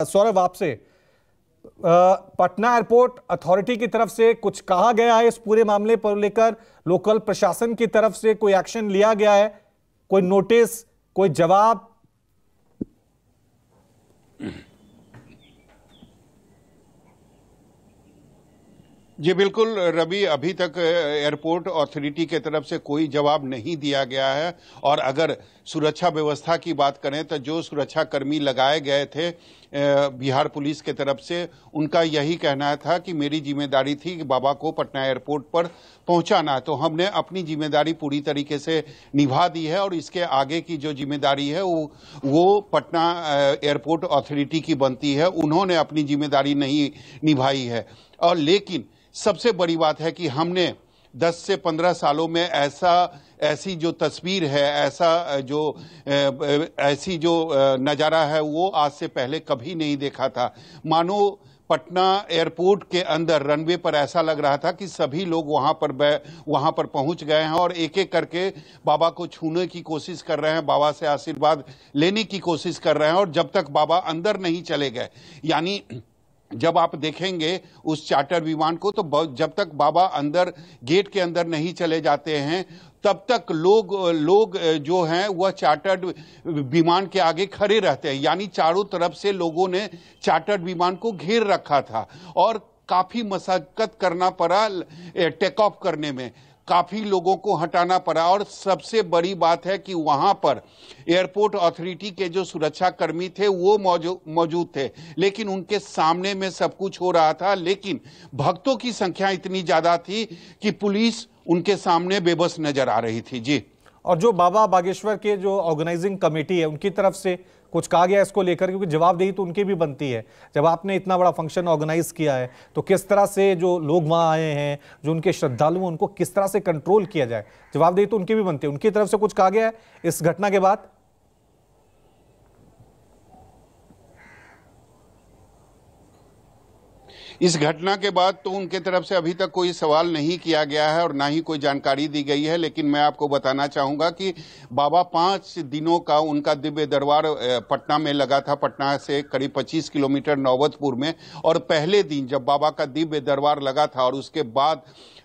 सौरभ आपसे Patna airport authority की तरफ़ से कुछ कहा गया है इस पूरे मामले पर लेकर? लोकल प्रशासन की तरफ़ से कोई एक्शन लिया गया है? कोई नोटिस, कोई जवाब? जी, बिल्कुल, रवि, अभी तक एयरपोर्ट अथॉरिटी के तरफ़ से कोई जवाब नहीं दिया गया है। और अगर सुरक्षा व्यवस्था की बात करें तो जो सुरक्षा कर्मी लगाए गए थे बिहार पुलिस के तरफ़ से, उनका यही कहना था कि मेरी ज़िम्मेदारी थी कि बाबा को पटना एयरपोर्ट पर पहुंचाना तो हमने अपनी ज़िम्मेदारी पूरी तरीके से निभा दी है और इसके आगे की जो ज़िम्मेदारी है, वो वो पटना एयरपोर्ट अथॉरिटी की बनती है। उन्होंने अपनी ज़िम्मेदारी नहीं निभाई है। और लेकिन सबसे बड़ी बात है कि हमने 10 से 15 सालों में ऐसा, ऐसी जो तस्वीर है, ऐसा जो ऐसी जो नज़ारा है, वो आज से पहले कभी नहीं देखा था। मानो पटना एयरपोर्ट के अंदर रनवे पर ऐसा लग रहा था कि सभी लोग वहाँ पर वहाँ पर पहुँच गए हैं और एक एक करके बाबा को छूने की कोशिश कर रहे हैं, बाबा से आशीर्वाद लेने की कोशिश कर रहे हैं और जब तक बाबा अंदर नहीं चले गए, यानी जब आप देखेंगे उस चार्टर विमान को तो जब तक बाबा अंदर, गेट के अंदर नहीं चले जाते हैं, तब तक लोग लोग जो हैं, वह चार्टर्ड विमान के आगे खड़े रहते हैं। यानी चारों तरफ़ से लोगों ने चार्टर्ड विमान को घेर रखा था और काफ़ी मशक्कत करना पड़ा टेक ऑफ़ करने में। काफ़ी लोगों को हटाना पड़ा और सबसे बड़ी बात है कि वहाँ पर एयरपोर्ट अथॉरिटी के जो सुरक्षा कर्मी थे, वो मौजूद थे। लेकिन उनके सामने में सब कुछ हो रहा था, लेकिन भक्तों की संख्या इतनी ज़्यादा थी कि पुलिस उनके सामने बेबस नज़र आ रही थी। जी। और जो बाबा बागेश्वर के जो ऑर्गेनाइजिंग कमेटी है, उनकी तरफ़ से कुछ कहा गया इसको लेकर, क्योंकि जवाबदेही तो उनकी भी बनती है। जब आपने इतना बड़ा फ़ंक्शन ऑर्गेनाइज किया है तो किस तरह से जो लोग वहाँ आए हैं, जो उनके श्रद्धालु हैं, उनको किस तरह से कंट्रोल किया जाए? जवाबदेही तो उनकी भी बनती है। उनकी तरफ़ से कुछ कहा गया है? इस घटना के बाद इस घटना के बाद तो उनके तरफ़ से अभी तक कोई सवाल नहीं किया गया है और ना ही कोई जानकारी दी गई है, लेकिन मैं आपको बताना चाहूँगा कि बाबा पाँच दिनों का उनका दिव्य दरबार पटना में लगा था। पटना से करीब 25 किलोमीटर नौबतपुर में। और पहले दिन जब बाबा का दिव्य दरबार लगा था और उसके बाद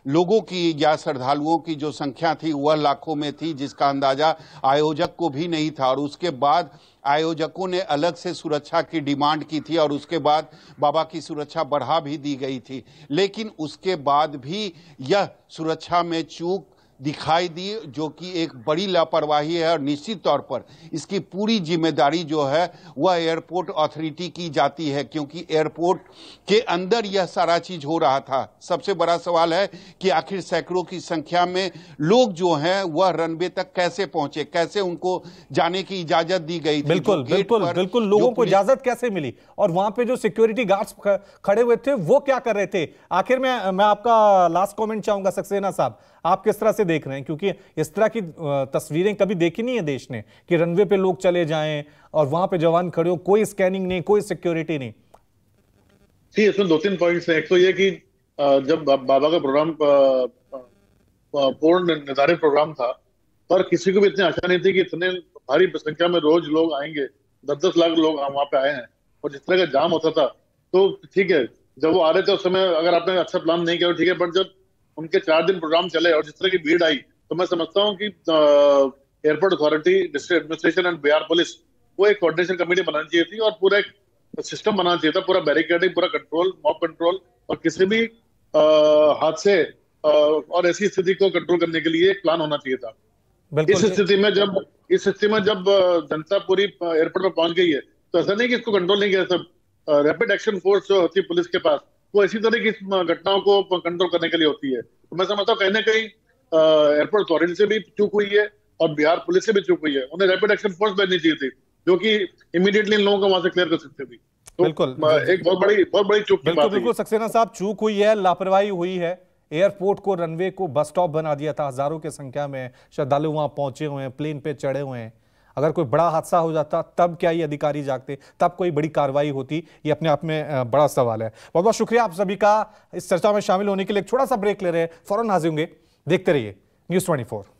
लोगों की या श्रद्धालुओं की जो संख्या थी, वह लाखों में थी, जिसका अंदाज़ा आयोजक को भी नहीं था। और उसके बाद आयोजकों ने अलग से सुरक्षा की डिमांड की थी और उसके बाद बाबा की सुरक्षा बढ़ा भी दी गई थी। लेकिन उसके बाद भी यह सुरक्षा में चूक दिखाई दी जो कि एक बड़ी लापरवाही है और निश्चित तौर पर इसकी पूरी ज़िम्मेदारी जो है वह एयरपोर्ट अथॉरिटी की जाती है क्योंकि एयरपोर्ट के अंदर यह सारा चीज़ हो रहा था। सबसे बड़ा सवाल है कि आखिर सैकड़ों की संख्या में लोग जो हैं वह रनवे तक कैसे पहुँचे? कैसे उनको जाने की इजाज़त दी गई थी? बिल्कुल बिल्कुल बिल्कुल लोगों को इजाज़त कैसे मिली? और वहाँ पे जो सिक्योरिटी गार्ड्स खड़े हुए थे वो क्या कर रहे थे? आखिर में मैं आपका लास्ट कॉमेंट चाहूँगा सक्सेना साहब। आप किस तरह से देख रहे हैं? क्योंकि इस तरह की तस्वीरें कभी देखी नहीं है देश ने कि रनवे पे लोग चले जाएँ और वहाँ पे जवान खड़े हो, कोई स्कैनिंग नहीं, कोई सिक्योरिटी नहीं। जी इसमें दो तीन पॉइंट्स हैं। एक तो ये कि जब बाबा का प्रोग्राम पूर्ण निर्धारित प्रोग्राम था, पर किसी को भी इतनी आशा नहीं थी कि इतने भारी संख्या में रोज लोग आएँगे दस दस लाख लोग वहाँ पे आए हैं। और जिस तरह का जाम होता था तो ठीक है, जब वो आ रहे थे उस समय अगर आपने अच्छा प्लान नहीं किया तो ठीक है बट जब उनके चार दिन प्रोग्राम चले और जिस तरह की भीड़ आई तो मैं समझता हूँ कि airport authority district administration and Bihar police वो एक कोऑर्डिनेशन कमेटी बनानी चाहिए थी और पूरा एक सिस्टम बनाना चाहिए था पूरा बैरिकेडिंग पूरा कंट्रोल मॉब कंट्रोल और किसी भी हादसे और ऐसी स्थिति को कंट्रोल करने के लिए एक प्लान होना चाहिए था। इस स्थिति में जब इस स्थिति में जब जनता पूरी एयरपोर्ट पर पहुँच गई है तो ऐसा नहीं कि इसको कंट्रोल नहीं किया सब रैपिड एक्शन फोर्स जो होती है पुलिस के पास वो इसी तरह की घटनाओं को कंट्रोल करने के लिए होती है। तो मैं समझता हूँ कहीं ना कहीं एयरपोर्ट अथॉरिटी से भी चूक हुई है और बिहार पुलिस से भी चूक हुई है। उन्हें रैपिड एक्शन फोर्स भेजनी चाहिए थी जो कि इमीडिएटली इन लोगों को वहाँ से क्लियर कर सकते थे। तो बिल्कुल। एक बहुत बड़ी बहुत बड़ी चूक बिल्कुल बिल्कुल सक्सेना साहब चूक हुई है लापरवाही हुई है। एयरपोर्ट को रनवे को बस स्टॉप बना दिया था। हज़ारों की संख्या में श्रद्धालु वहाँ पहुँचे हुए हैं प्लेन पे चढ़े हुए हैं। अगर कोई बड़ा हादसा हो जाता, तब क्या ये अधिकारी जागते? तब कोई बड़ी कार्रवाई होती? ये अपने आप में बड़ा सवाल है। बहुत बहुत शुक्रिया आप सभी का। इस चर्चा में शामिल होने के लिए एक छोटा सा ब्रेक ले रहे हैं। फ़ौरन हाजिर होंगे। देखते रहिए न्यूज़ ट्वेंटी